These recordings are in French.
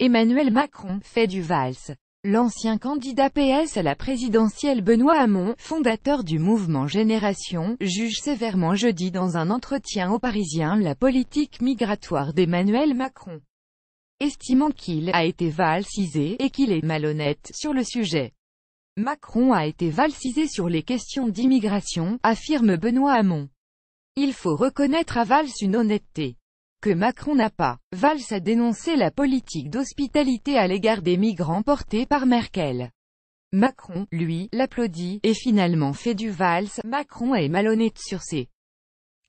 Emmanuel Macron fait du valse. L'ancien candidat PS à la présidentielle Benoît Hamon, fondateur du mouvement Génération, juge sévèrement jeudi dans un entretien au Parisien la politique migratoire d'Emmanuel Macron, estimant qu'il a été valsisé et qu'il est malhonnête sur le sujet. Macron a été valsisé sur les questions d'immigration, affirme Benoît Hamon. Il faut reconnaître à Valls une honnêteté Macron n'a pas. Valls a dénoncé la politique d'hospitalité à l'égard des migrants portée par Merkel. Macron, lui, l'applaudit, et finalement fait du Valls. Macron est malhonnête sur ces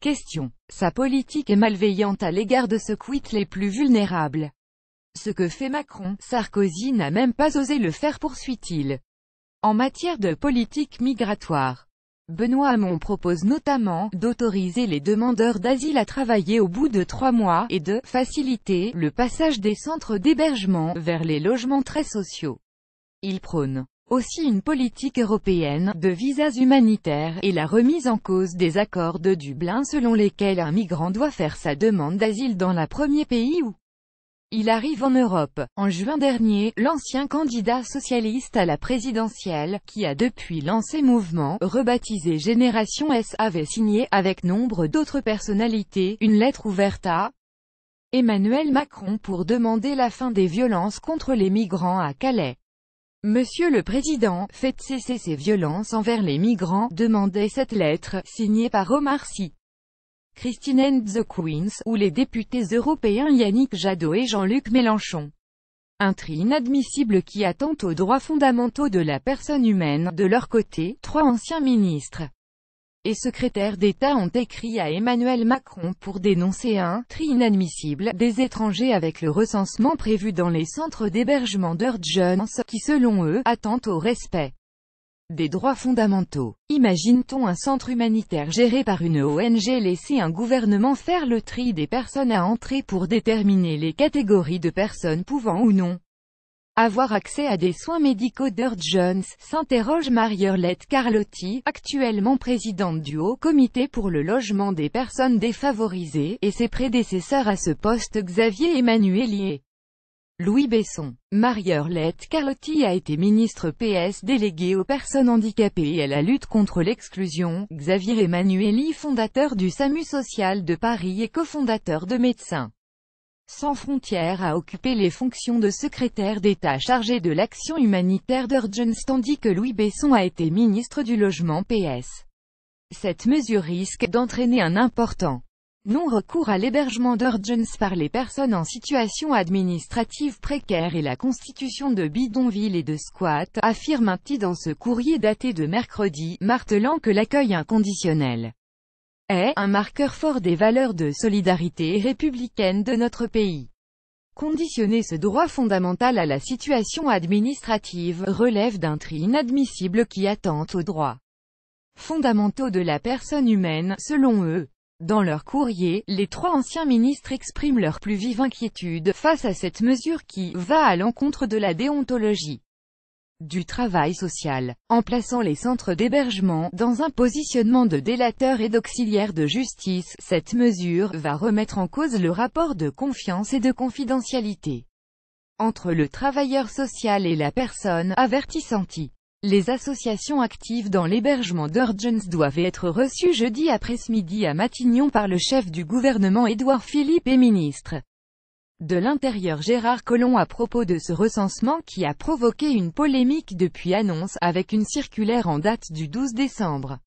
questions. Sa politique est malveillante à l'égard de ceux quit les plus vulnérables. Ce que fait Macron, Sarkozy n'a même pas osé le faire poursuit-il. En matière de politique migratoire, Benoît Hamon propose notamment d'autoriser les demandeurs d'asile à travailler au bout de trois mois, et de faciliter le passage des centres d'hébergement vers les logements très sociaux. Il prône aussi une politique européenne de visas humanitaires, et la remise en cause des accords de Dublin selon lesquels un migrant doit faire sa demande d'asile dans le premier pays où il arrive en Europe. En juin dernier, l'ancien candidat socialiste à la présidentielle, qui a depuis lancé mouvement, rebaptisé Génération S, avait signé, avec nombre d'autres personnalités, une lettre ouverte à Emmanuel Macron pour demander la fin des violences contre les migrants à Calais. Monsieur le Président, faites cesser ces violences envers les migrants, demandait cette lettre, signée par Omar Sy. Christine and the Queens, ou les députés européens Yannick Jadot et Jean-Luc Mélenchon. Un tri inadmissible qui attente aux droits fondamentaux de la personne humaine. De leur côté, trois anciens ministres et secrétaires d'État ont écrit à Emmanuel Macron pour dénoncer un tri inadmissible des étrangers avec le recensement prévu dans les centres d'hébergement d'urgence, qui selon eux, attente au respect des droits fondamentaux. Imagine-t-on un centre humanitaire géré par une ONG laisser un gouvernement faire le tri des personnes à entrer pour déterminer les catégories de personnes pouvant ou non avoir accès à des soins médicaux? D'urgence, s'interroge Marie-Arlette Carlotti, actuellement présidente du Haut Comité pour le logement des personnes défavorisées, et ses prédécesseurs à ce poste Xavier Emmanuelier. Louis Besson. Marie-Arlette Carlotti a été ministre PS déléguée aux personnes handicapées et à la lutte contre l'exclusion. Xavier Emmanueli fondateur du SAMU social de Paris et cofondateur de Médecins sans frontières a occupé les fonctions de secrétaire d'État chargé de l'action humanitaire d'urgence tandis que Louis Besson a été ministre du Logement PS. Cette mesure risque d'entraîner un important non-recours à l'hébergement d'urgence par les personnes en situation administrative précaire et la constitution de bidonvilles et de squats, affirme petit dans ce courrier daté de mercredi, martelant que l'accueil inconditionnel est un marqueur fort des valeurs de solidarité républicaine de notre pays. Conditionner ce droit fondamental à la situation administrative relève d'un tri inadmissible qui attente aux droits fondamentaux de la personne humaine, selon eux. Dans leur courrier, les trois anciens ministres expriment leur plus vive inquiétude face à cette mesure qui va à l'encontre de la déontologie du travail social, en plaçant les centres d'hébergement dans un positionnement de délateur et d'auxiliaire de justice. Cette mesure va remettre en cause le rapport de confiance et de confidentialité entre le travailleur social et la personne avertissantie. Les associations actives dans l'hébergement d'urgence doivent être reçues jeudi après-midi à Matignon par le chef du gouvernement Édouard Philippe et ministre de l'Intérieur Gérard Collomb à propos de ce recensement qui a provoqué une polémique depuis annonce, avec une circulaire en date du 12 décembre.